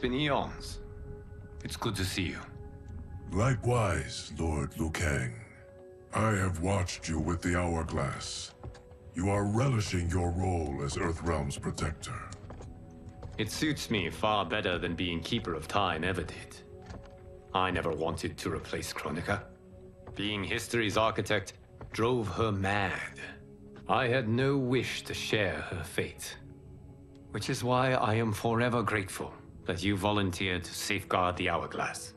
been eons. It's good to see you. Likewise, Lord Liu Kang. I have watched you with the Hourglass. You are relishing your role as Earthrealm's protector. It suits me far better than being Keeper of Time ever did. I never wanted to replace Kronika. Being history's architect drove her mad. I had no wish to share her fate. Which is why I am forever grateful that you volunteered to safeguard the Hourglass.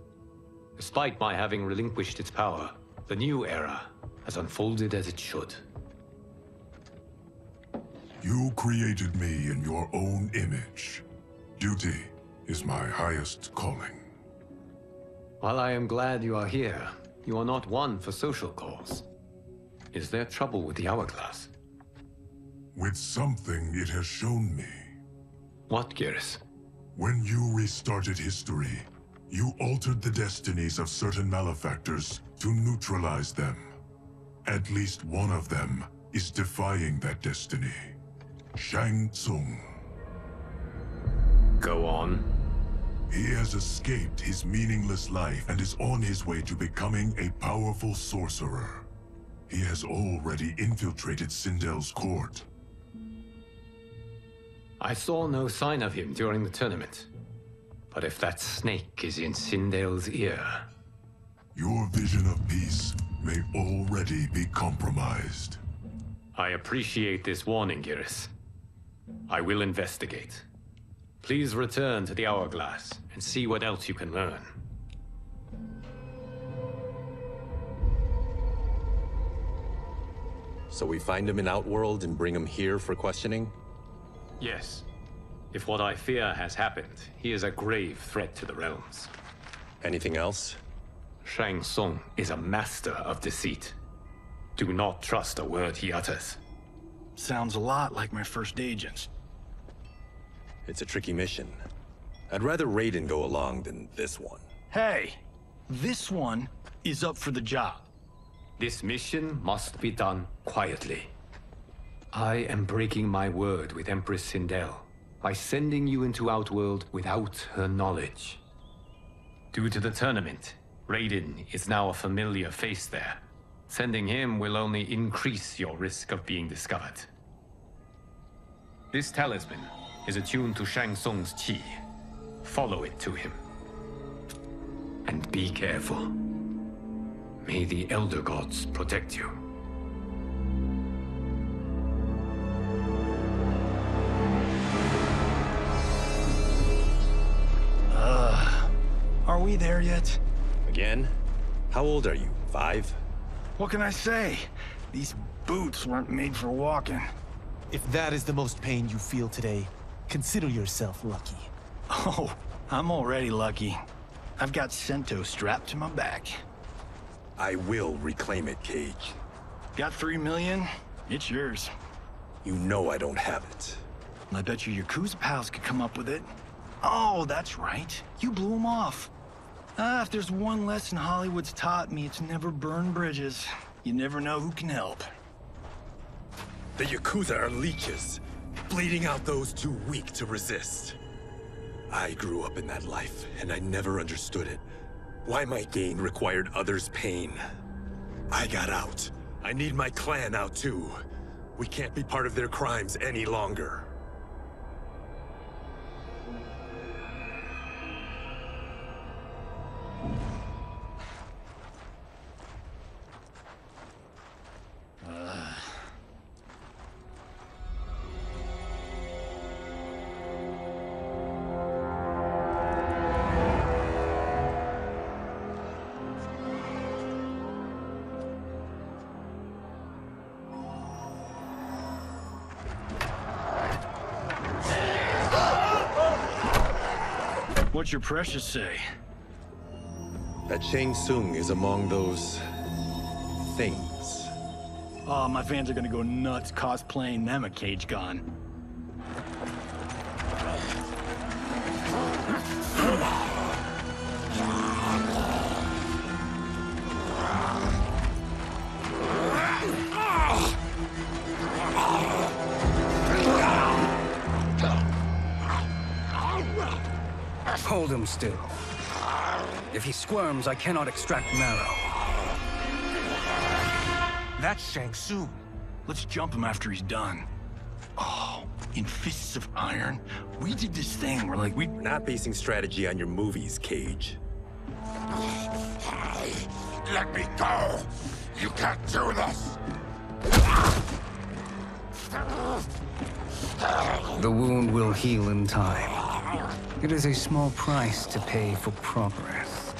Despite my having relinquished its power, the new era has unfolded as it should. You created me in your own image. Duty is my highest calling. While I am glad you are here, you are not one for social calls. Is there trouble with the Hourglass? With something it has shown me. What, Geras? When you restarted history, you altered the destinies of certain malefactors to neutralize them. At least one of them is defying that destiny. Shang Tsung. Go on. He has escaped his meaningless life and is on his way to becoming a powerful sorcerer. He has already infiltrated Sindel's court. I saw no sign of him during the tournament. But if that snake is in Sindel's ear... Your vision of peace may already be compromised. I appreciate this warning, Geras. I will investigate. Please return to the Hourglass and see what else you can learn. So we find him in Outworld and bring him here for questioning? Yes. If what I fear has happened, he is a grave threat to the realms. Anything else? Shang Tsung is a master of deceit. Do not trust a word he utters. Sounds a lot like my first agents. It's a tricky mission. I'd rather Raiden go along than this one. Hey! This one is up for the job. This mission must be done quietly. I am breaking my word with Empress Sindel by sending you into Outworld without her knowledge. Due to the tournament, Raiden is now a familiar face there. Sending him will only increase your risk of being discovered. This talisman is attuned to Shang Tsung's chi. Follow it to him. And be careful. May the Elder Gods protect you. We there yet? Again? How old are you? Five? What can I say? These boots weren't made for walking. If that is the most pain you feel today, consider yourself lucky. Oh, I'm already lucky. I've got Sento strapped to my back. I will reclaim it, Cage. Got three million? It's yours. You know I don't have it. I bet your Yakuza pals could come up with it. Oh, that's right. You blew them off. Ah, if there's one lesson Hollywood's taught me, it's never burn bridges. You never know who can help. The Yakuza are leeches, bleeding out those too weak to resist. I grew up in that life, and I never understood it. Why my gain required others' pain. I got out. I need my clan out too. We can't be part of their crimes any longer. What's your precious say? That Shang Tsung is among those... things. Oh, my fans are gonna go nuts cosplaying them a cage gone. Hold him still. If he squirms, I cannot extract marrow. That's Shang Tsung. Let's jump him after he's done. Oh, in Fists of Iron, we did this thing where, like, we... We're not basing strategy on your movies, Cage. Let me go! You can't do this! The wound will heal in time. It is a small price to pay for progress.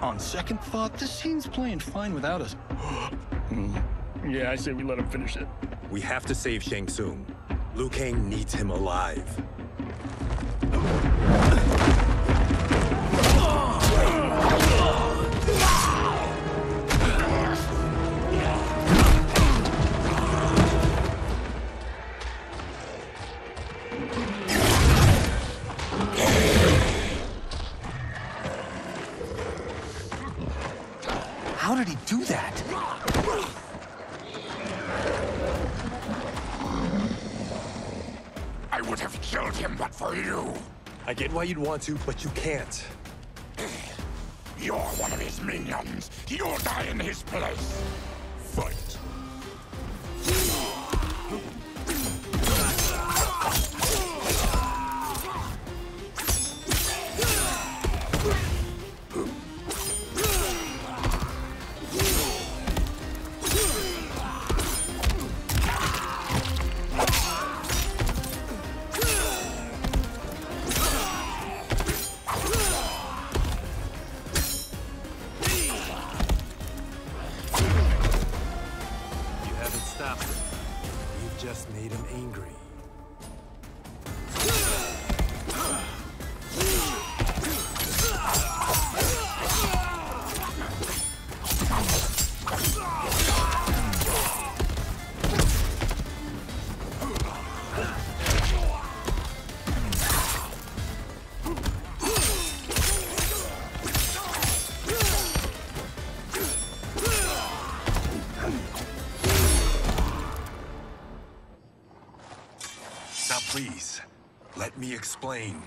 On second thought, this scene's playing fine without us. Hmm. yeah, I say we let him finish it. We have to save Shang Tsung. Liu Kang needs him alive. How did he do that? I get why you'd want to, but you can't. You're one of his minions! You'll die in his place! Please, let me explain.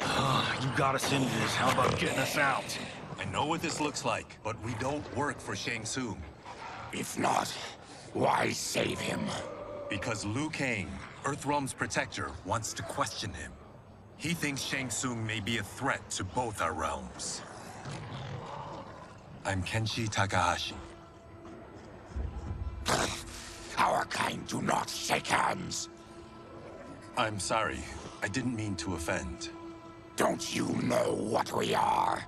Ah, you got us into this. How about getting us out? I know what this looks like, but we don't work for Shang Tsung. If not, why save him? Because Liu Kang, Earthrealm's protector, wants to question him. He thinks Shang Tsung may be a threat to both our realms. I'm Kenshi Takahashi. Our kind do not shake hands! I'm sorry. I didn't mean to offend. Don't you know what we are?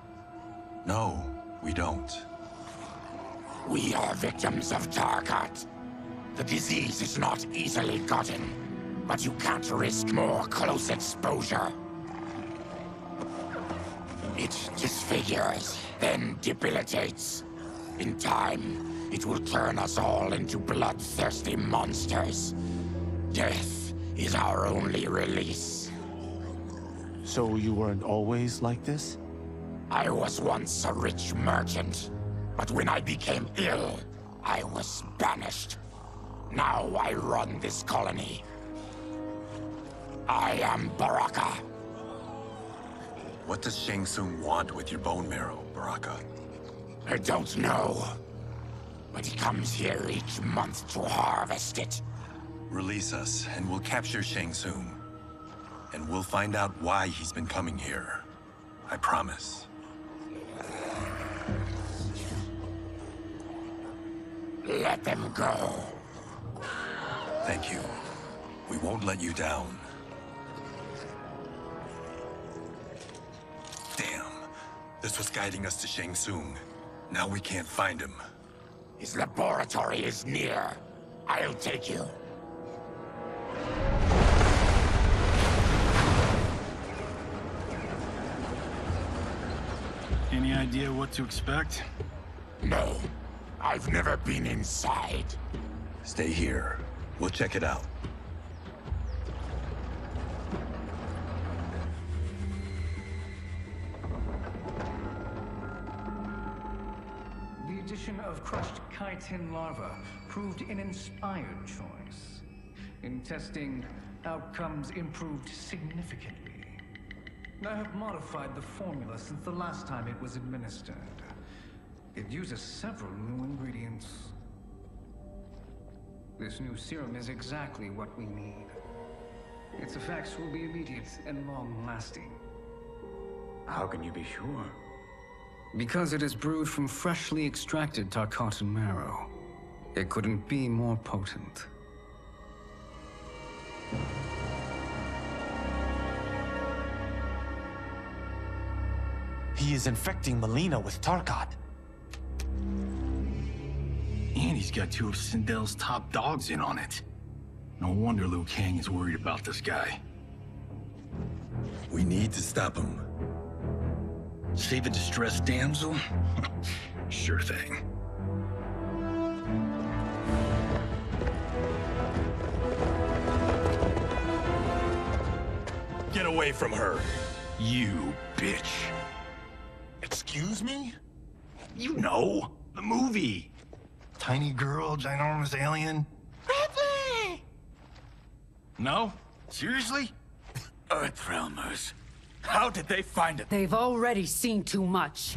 No, we don't. We are victims of Tarkat. The disease is not easily gotten, but you can't risk more close exposure. It disfigures, then debilitates. In time, it will turn us all into bloodthirsty monsters. Death is our only release. So you weren't always like this? I was once a rich merchant, but when I became ill, I was banished. Now I run this colony. I am Baraka. What does Shang Tsung want with your bone marrow, Baraka? I don't know, but he comes here each month to harvest it. Release us, and we'll capture Shang Tsung. And we'll find out why he's been coming here. I promise. Let them go. Thank you. We won't let you down. Damn. This was guiding us to Shang Tsung. Now we can't find him. His laboratory is near. I'll take you. Any idea what to expect? No. I've never been inside. Stay here. We'll check it out. Larva proved an inspired choice. In testing, outcomes improved significantly. I have modified the formula since the last time it was administered. It uses several new ingredients. This new serum is exactly what we need. Its effects will be immediate and long-lasting. How can you be sure? Because it is brewed from freshly extracted Tarkatan marrow. It couldn't be more potent. He is infecting Mileena with Tarkat. And he's got two of Sindel's top dogs in on it. No wonder Liu Kang is worried about this guy. We need to stop him. Save a distressed damsel? sure thing. Get away from her. You bitch. Excuse me? You know, the movie. Tiny girl, ginormous alien. No? Seriously? Earthrealmers. How did they find it? They've already seen too much.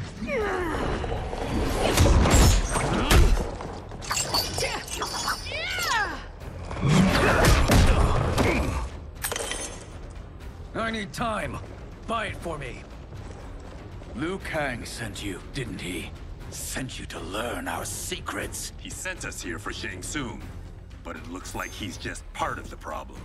I need time. Buy it for me. Liu Kang sent you, didn't he? Sent you to learn our secrets. He sent us here for Shang Tsung, but it looks like he's just part of the problem.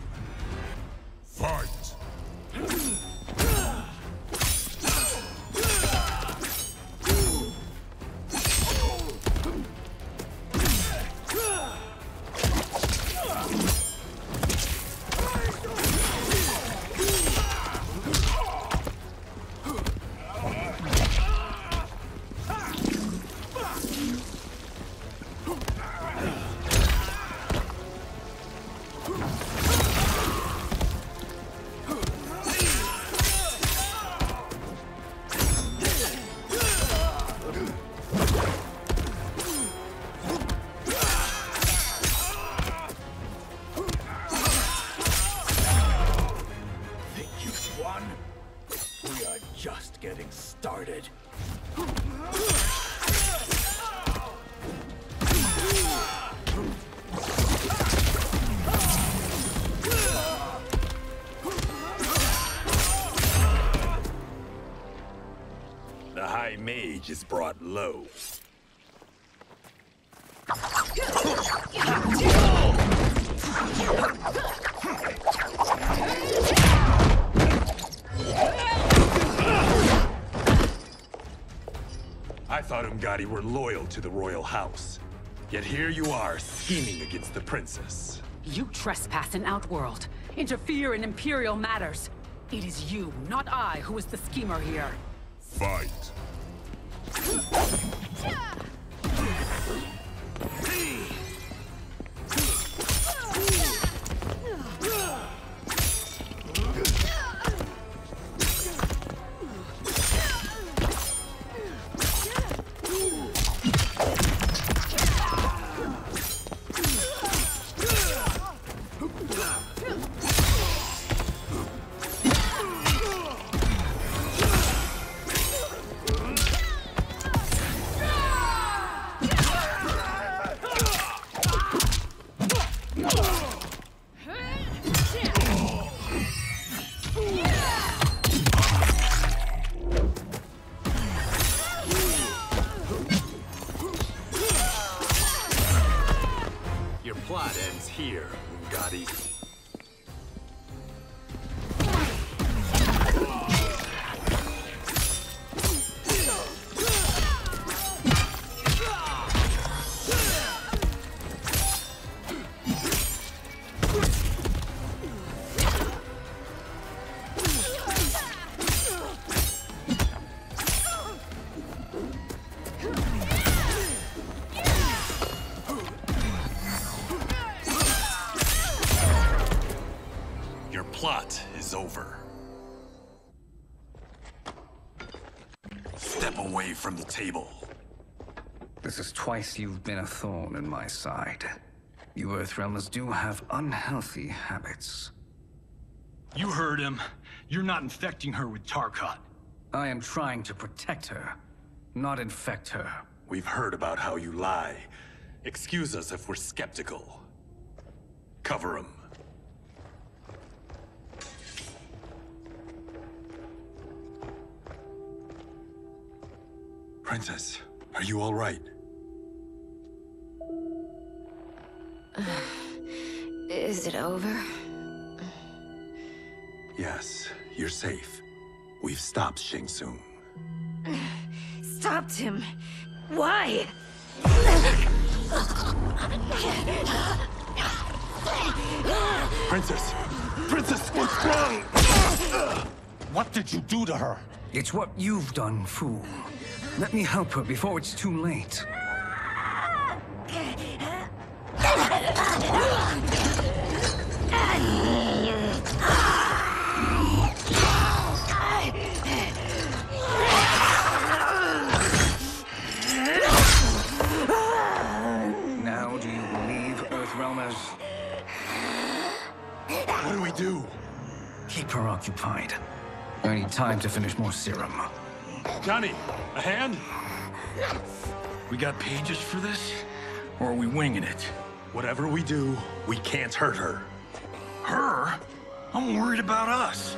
Getting started. The High Mage is brought thought Umgadi were loyal to the royal house. Yet here you are, scheming against the princess. You trespass in Outworld, interfere in Imperial matters. It is you, not I, who is the schemer here. Fight! plot is over. Step away from the table. This is twice you've been a thorn in my side. You Earthrealmers do have unhealthy habits. You heard him. You're not infecting her with Tarkat. I am trying to protect her, not infect her. We've heard about how you lie. Excuse us if we're skeptical. Cover him. Princess, are you all right? Is it over? Yes, you're safe. We've stopped Shang Tsung. Stopped him. Why? Princess! Princess, what's wrong? What did you do to her? It's what you've done, fool. Let me help her before it's too late. Now do you believe, Earthrealmers? What do we do? Keep her occupied. I need time to finish more serum. Johnny, a hand? We got pages for this? Or are we winging it? Whatever we do, we can't hurt her. Her? I'm worried about us.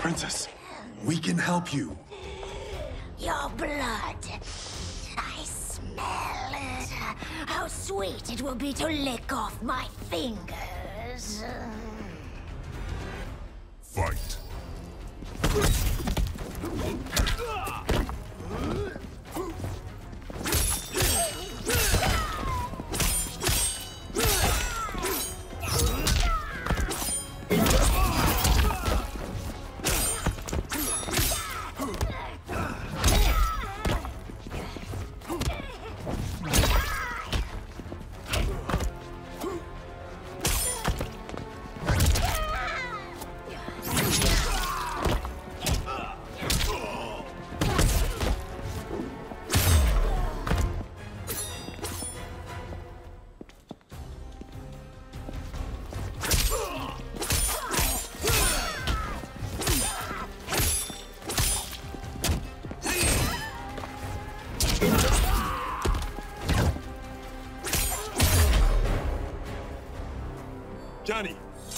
Princess, we can help you. Your blood. I smell it. How sweet it will be to lick off my fingers. Fight.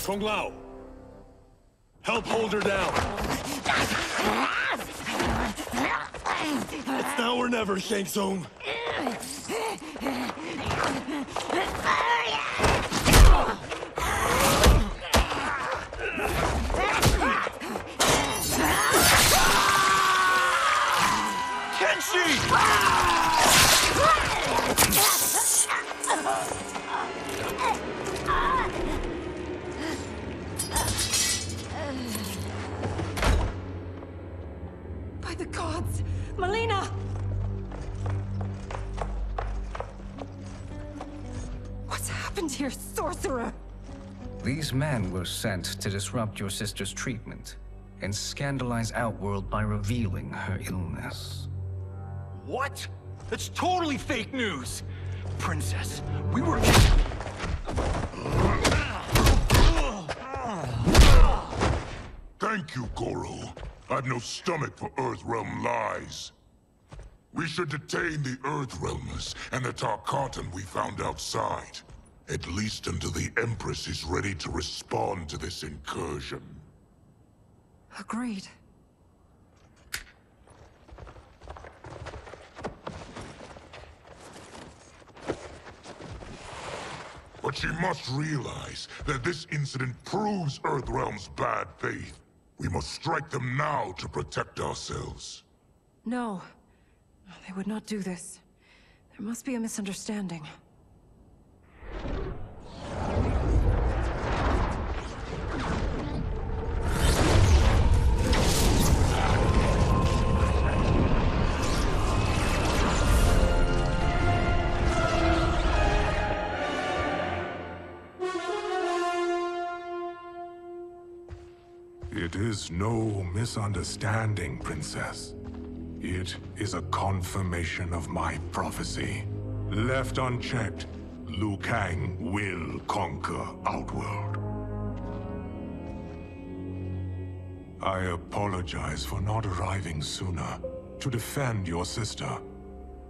Kung Lao. Help hold her down. It's now or never, Shang Tsung. Gods! Mileena! What's happened here, sorcerer? These men were sent to disrupt your sister's treatment and scandalize Outworld by revealing her illness. What? That's totally fake news! Princess, we were... Thank you, Goro. I've no stomach for Earthrealm lies. We should detain the Earthrealmers and the Tarkatan we found outside. At least until the Empress is ready to respond to this incursion. Agreed. But she must realize that this incident proves Earthrealm's bad faith. We must strike them now to protect ourselves. No. They would not do this. There must be a misunderstanding. No misunderstanding, Princess. It is a confirmation of my prophecy. Left unchecked, Liu Kang will conquer Outworld. I apologize for not arriving sooner to defend your sister.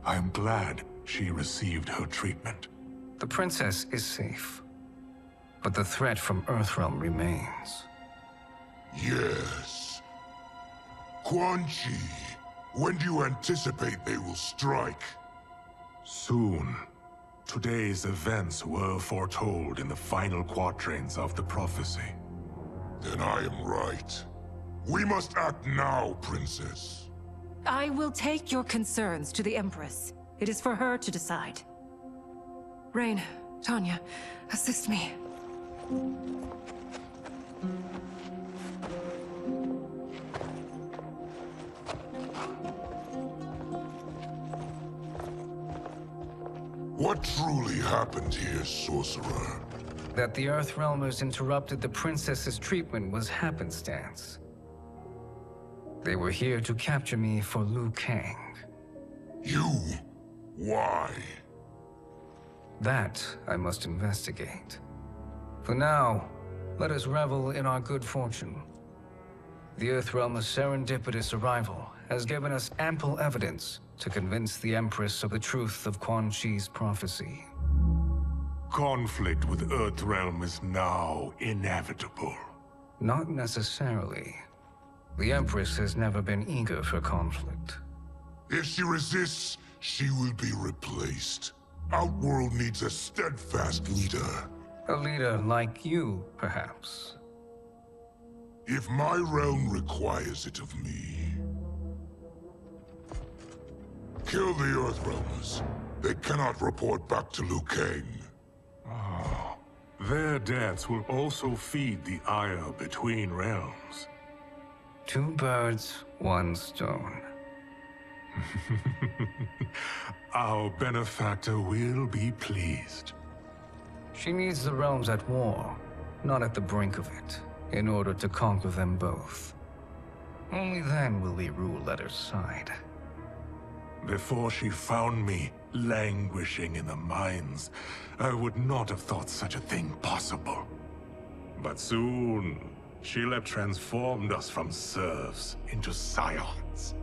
I am glad she received her treatment. The princess is safe. But the threat from Earthrealm remains. Yes. Quan Chi, when do you anticipate they will strike? Soon. Today's events were foretold in the final quatrains of the prophecy. Then I am right. We must act now, Princess. I will take your concerns to the Empress. It is for her to decide. Rain, Tanya, assist me. What truly happened here, Sorcerer? That the Earthrealmers interrupted the princess's treatment was happenstance. They were here to capture me for Liu Kang. You? Why? That I must investigate. For now, let us revel in our good fortune. The Earthrealm's serendipitous arrival has given us ample evidence to convince the Empress of the truth of Quan Chi's prophecy. Conflict with Earthrealm is now inevitable. Not necessarily. The Empress has never been eager for conflict. If she resists, she will be replaced. Outworld needs a steadfast leader. A leader like you, perhaps. If my realm requires it of me. Kill the Earthrealmers. They cannot report back to Liu Kang. Oh, their deaths will also feed the ire between realms. Two birds, one stone. Our benefactor will be pleased. She needs the realms at war, not at the brink of it, in order to conquer them both. Only then will we rule at her side. Before she found me languishing in the mines, I would not have thought such a thing possible. But soon, Sheila transformed us from serfs into scions.